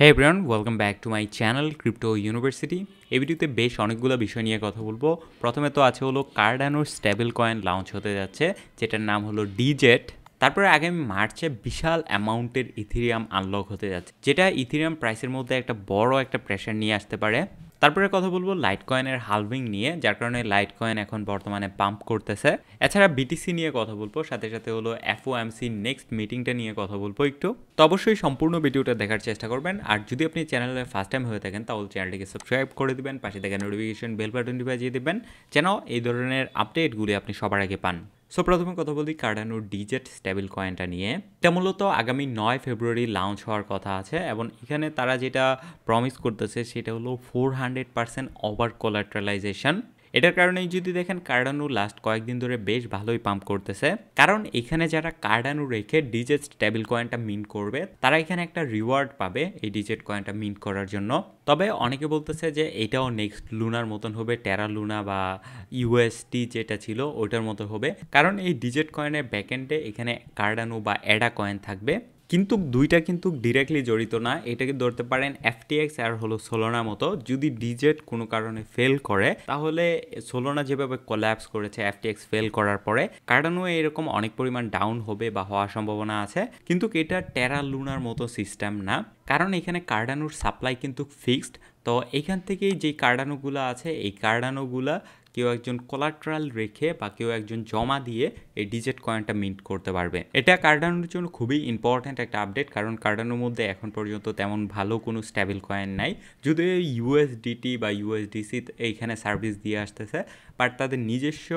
Hey everyone welcome back to my channel crypto university এই ভিডিওতে বেশ অনেকগুলো বিষয় নিয়ে কথা বলব। প্রথমে তো আছে হলো কার্ডানোর স্টেবল কয়েন লঞ্চ হতে যাচ্ছে, যেটার নাম হলো ডিজেট তারপরে আগামী মার্চে বিশাল অ্যামাউন্টের ইথিরিয়াম আনলক হতে যাচ্ছে, যেটা ইথিরিয়াম প্রাইসের মধ্যে একটা বড় একটা প্রেশার নিয়ে আসতে পারে। তারপরে কথা বলব লাইট কয়েনের হালভিং নিয়ে, যার কারণে লাইট কয়েন এখন বর্তমানে পাম্প করতেছে। এছাড়া বিটিসি নিয়ে কথা বলব, সাথে সাথে হলো এফওএমসি নেক্সট মিটিংটা নিয়ে কথা বলব একটু। তো অবশ্যই সম্পূর্ণ ভিডিওটা দেখার চেষ্টা করবেন, আর যদি আপনি চ্যানেলে ফার্স্ট টাইম হয়ে থাকেন, তাহলে চ্যানেলটিকে সাবস্ক্রাইব করে দিবেন, পাশে থেকে নোটিফিকেশন বেল বাটনটি বাজিয়ে দিবেন, যেন এই ধরনের আপডেটগুলি আপনি সবার আগে পান। সো প্রথমে কথা বলি কার্ডানো ডিজেট স্টেবল কয়েনটা নিয়ে। এটা মূলত আগামী নয় ফেব্রুয়ারি লঞ্চ হওয়ার কথা আছে এবং এখানে তারা যেটা প্রমিস করতেছে সেটা হলো four hundred percent over collateralization এটার কারণেই যদি দেখেন কার্ডানু লাস্ট কয়েকদিন ধরে বেশ ভালোই পাম্প করতেছে। কারণ এখানে যারা কার্ডানু রেখে ডিজেট স্টেবল কয়েনটা মিন্ট করবে, তারা এখানে একটা রিওয়ার্ড পাবে এই ডিজেট কয়েনটা মিন্ট করার জন্য। তবে অনেকে বলতেছে যে এটাও নেক্সট লুনার মতন হবে টেরা লুনা বা ইউএসটি যেটা ছিল ওইটার মতো হবে। কারণ এই ডিজেট কয়েনের ব্যাকেন্ডে এখানে কার্ডানু বা অ্যাডা কয়েন থাকবে। কিন্তু দুইটা কিন্তু ডিরেক্টলি জড়িত না। এটাকে ধরতে পারেন এফটিএক্স আর হলো সোলোনা মতো। যদি ডিজেট কোনো কারণে ফেল করে, তাহলে সোলোনা যেভাবে কোল্যাপস করেছে এফটিএক্স ফেল করার পরে কার্ডানো এরকম অনেক পরিমাণ ডাউন হবে বা হওয়ার সম্ভাবনা আছে। কিন্তু এটা টেরা লুনার মতো সিস্টেম না। কারণ এখানে কার্ডানোর সাপ্লাই কিন্তু ফিক্সড তো এখান থেকেই যে কার্ডানোগুলো আছে, এই কার্ডানোগুলা কেউ একজন কোলাট্রাল রেখে বা কেউ একজন জমা দিয়ে এই ডিজেট কয়েনটা মিন্ট করতে পারবে। এটা কার্ডানোর জন্য খুবই ইম্পর্ট্যান্ট একটা আপডেট কারণ কার্ডানোর মধ্যে এখন পর্যন্ত তেমন ভালো কোনো স্টেবল কয়েন নাই। যদি ইউএসডিটি বা ইউএসডিসি এইখানে সার্ভিস দিয়ে আসতেছে বাট তাদের নিজস্ব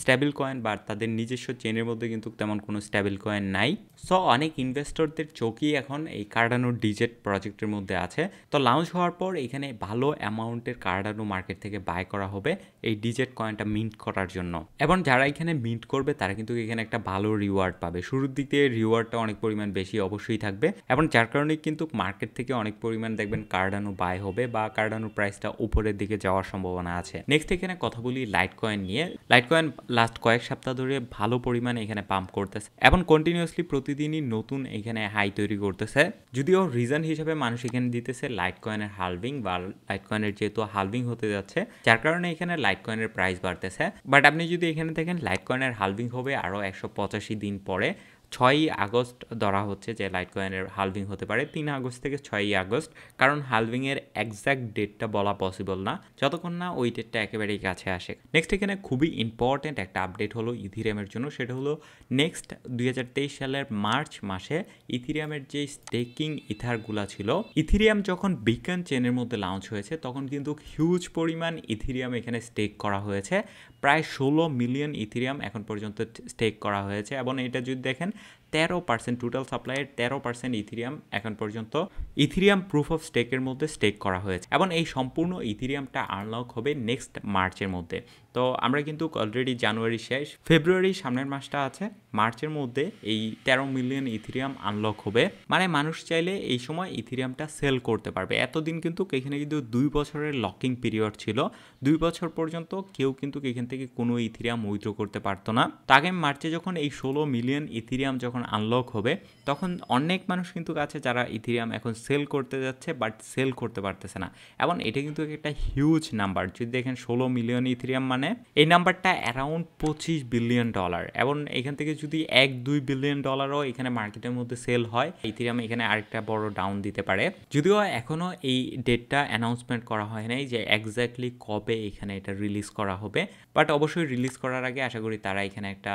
স্ট্যাবিল কয়েন বা তাদের নিজস্ব চেনের মধ্যে কিন্তু তেমন কোনো স্টেবল কয়েন নাই। সো অনেক ইনভেস্টরদের চোখই এখন এই কার্ডানোর ডিজেট প্রজেক্টের মধ্যে আছে। তো লঞ্চ হওয়ার পর এখানে ভালো অ্যামাউন্টের কার্ডানো মার্কেট থেকে বাই করা হবে। এই ডিজেট কয়েনটা মিন্ট করার জন্য। এবং যারা এখানে মিন্ট করবে, তারা কিন্তু এখানে একটা ভালো রিওয়ার্ড পাবে। শুরুর দিকে রিওয়ার্ডটা অনেক পরিমাণ বেশি অবশ্যই থাকবে। এবং যার কারণে কিন্তু মার্কেট থেকে অনেক পরিমাণ দেখবেন কার্ডানো বাই হবে বা কার্ডানো প্রাইসটা উপরের দিকে যাওয়ার সম্ভাবনা আছে। নেক্সট এখানে কথা বলি লাইট কয়েন নিয়ে। লাইট কয়েন লাস্ট কয়েক সপ্তাহ ধরে ভালো পরিমাণে এখানে পাম্প করতেছে এবং কন্টিনিউয়াসলি প্রতিদিনই নতুন এখানে হাই তৈরি করতেছে। যদিও রিজন হিসেবে মানুষ এখানে দিতেছে লাইট কয়েনের হালভিং বা লাইট কয়েনের যেহেতু হালভিং হতে যাচ্ছে, যার কারণে এখানে লাইট কয়েনের প্রাইস বাড়তেছে। বাট আপনি যদি এখানে দেখেন, লাইট কয়েনের হালভিং হবে আরও একশো পঁচাশি দিন পরে। ছয়ই আগস্ট ধরা হচ্ছে যে লাইট কয়েনের হালভিং হতে পারে। তিন আগস্ট থেকে ছয়ই আগস্ট, কারণ হালভিংয়ের একজ্যাক্ট ডেটটা বলা পসিবল না। যতক্ষণ না ওই ডেটটা একেবারেই কাছে আসে। নেক্সট এখানে খুবই ইম্পর্ট্যান্ট একটা আপডেট হলো ইথিরিয়ামের জন্য। সেটা হলো নেক্সট দুই হাজার তেইশ সালের মার্চ মাসে ইথিরিয়ামের যে স্টেকিং ইথারগুলা ছিল, ইথিরিয়াম যখন বিজ্ঞান চেনের মধ্যে লঞ্চ হয়েছে, তখন কিন্তু হিউজ পরিমাণ ইথিরিয়াম এখানে স্টেক করা হয়েছে। প্রায় ষোলো মিলিয়ন ইথিরিয়াম এখন পর্যন্ত স্টেক করা হয়েছে। এবং এটা যদি দেখেন তেরো পার্সেন্ট টোটাল সাপ্লাইয়ের তেরো পার্সেন্ট ইথিরিয়াম এখন পর্যন্ত। ইথিরিয়াম প্রুফ অফ স্টেকের মধ্যে স্টেক করা হয়েছে। এবং এই সম্পূর্ণ ইথিরিয়ামটা আনলক হবে নেক্সট মার্চের মধ্যে। তো আমরা কিন্তু অলরেডি জানুয়ারি শেষ। ফেব্রুয়ারি সামনের মাসটা আছে। মার্চের মধ্যে এই তেরো মিলিয়ন ইথিরিয়াম আনলক হবে। মানে মানুষ চাইলে এই সময় ইথিরিয়ামটা সেল করতে পারবে। এতদিন কিন্তু এখানে কিন্তু দুই বছরের লকিং পিরিয়ড ছিল। দুই বছর পর্যন্ত কেউ কিন্তু এখান থেকে কোনো ইথিরিয়াম উইথ্র করতে পারতো না। তাকে মার্চে যখন এই ষোলো মিলিয়ন ইথিরিয়াম যখন আনলক হবে, তখন অনেক মানুষ কিন্তু আছে যারা ইথিরিয়াম এখন সেল করতে যাচ্ছে বাট সেল করতে পারতেছে না। এবং এটা কিন্তু একটা হিউজ নাম্বার যদি দেখেন ষোলো মিলিয়ন ইথিরিয়াম মানে এই নাম্বারটা অ্যারাউন্ড পঁচিশ বিলিয়ন ডলার এবং এখান থেকে যদি এক দুই বিলিয়ন ডলারও এখানে মার্কেটের মধ্যে সেল হয় ইথিরিয়াম এখানে আরেকটা বড় ডাউন দিতে পারে। যদিও এখনও এই ডেটটা অ্যানাউন্সমেন্ট করা হয় নাই যে এক্স্যাক্টলি কবে এখানে এটা রিলিজ করা হবে বাট অবশ্যই রিলিজ করার আগে আশা করি তারা এখানে একটা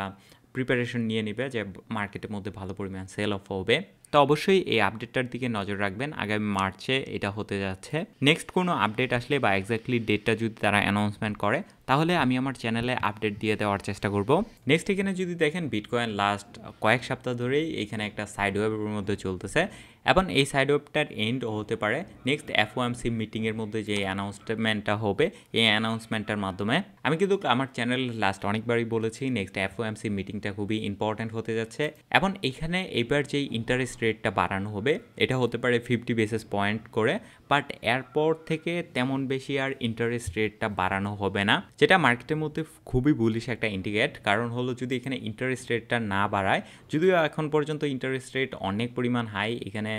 প্রিপারেশন নিয়ে নেবে যে মার্কেটের মধ্যে ভালো পরিমাণ সেল অফ হবে। তো অবশ্যই এই আপডেটটার দিকে নজর রাখবেন। আগামী মার্চে এটা হতে যাচ্ছে। নেক্সট কোনো আপডেট আসলে বা এক্স্যাক্টলি ডেটটা যদি তারা অ্যানাউন্সমেন্ট করে, তাহলে আমি আমার চ্যানেলে আপডেট দিয়ে দেওয়ার চেষ্টা করব। নেক্সট এখানে যদি দেখেন বিটকয়েন লাস্ট কয়েক সপ্তাহ ধরেই এখানে একটা সাইড ওয়েবের মধ্যে চলতেছে। এবং এই সাইড ওয়েবটার এন্ড হতে পারে। নেক্সট এফওএমসি মিটিংয়ের মধ্যে যে অ্যানাউন্সমেন্টটা হবে, এই অ্যানাউন্সমেন্টটার মাধ্যমে আমি কিন্তু আমার চ্যানেল লাস্ট অনেকবারই বলেছি নেক্সট এফওএমসি মিটিংটা খুবই ইম্পর্ট্যান্ট হতে যাচ্ছে। এবং এখানে এবার যেই ইন্টারেস্ট রেটটা বাড়ানো হবে, এটা হতে পারে ফিফটি বেসিস পয়েন্ট করে বাট এরপর থেকে তেমন বেশি আর ইন্টারেস্ট রেটটা বাড়ানো হবে না, যেটা মার্কেটের মধ্যে খুবই বুলিশ একটা ইন্ডিকেট কারণ হলো যদি এখানে ইন্টারেস্ট রেটটা না বাড়ায়, যদিও এখন পর্যন্ত ইন্টারেস্ট রেট অনেক পরিমাণ হাই এখানে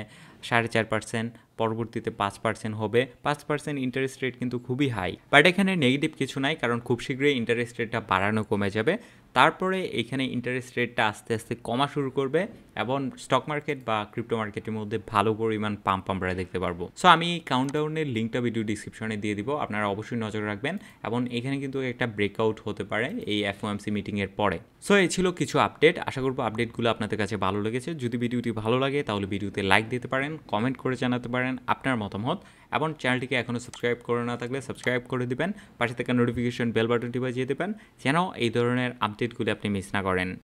সাড়ে চার পার্সেন্ট পরবর্তীতে পাঁচ পার্সেন্ট হবে। পাঁচ পার্সেন্ট ইন্টারেস্ট রেট কিন্তু খুবই হাই বাট এখানে নেগেটিভ কিছু নাই, কারণ খুব শীঘ্রই ইন্টারেস্ট রেটটা বাড়ানো কমে যাবে। তারপরে এখানে ইন্টারেস্ট রেটটা আস্তে আস্তে কমা শুরু করবে এবং স্টক মার্কেট বা ক্রিপ্টো মার্কেটের মধ্যে ভালো পরিমাণ পাম্প আমরা দেখতে পারব। সো আমি এই কাউন্টডাউনের লিঙ্কটা ভিডিও ডিসক্রিপশনে দিয়ে দিব, আপনারা অবশ্যই নজর রাখবেন এবং এখানে কিন্তু একটা ব্রেকআউট হতে পারে এই এফওএমসি মিটিংয়ের পরে। সো এই ছিল কিছু আপডেট আশা করব আপডেটগুলো আপনাদের কাছে ভালো লেগেছে। যদি ভিডিওটি ভালো লাগে তাহলে ভিডিওতে লাইক দিতে পারেন কমেন্ট করে জানাতে পারেন, আপনার মতামত এবং চ্যানেলটিকে এখনও সাবস্ক্রাইব করে না থাকলে সাবস্ক্রাইব করে দিবেন। পাশে থাকা নোটিফিকেশন বেল বাটনটি বাজিয়ে দেবেন, যেন এই ধরনের আপডেটগুলি আপনি মিস না করেন।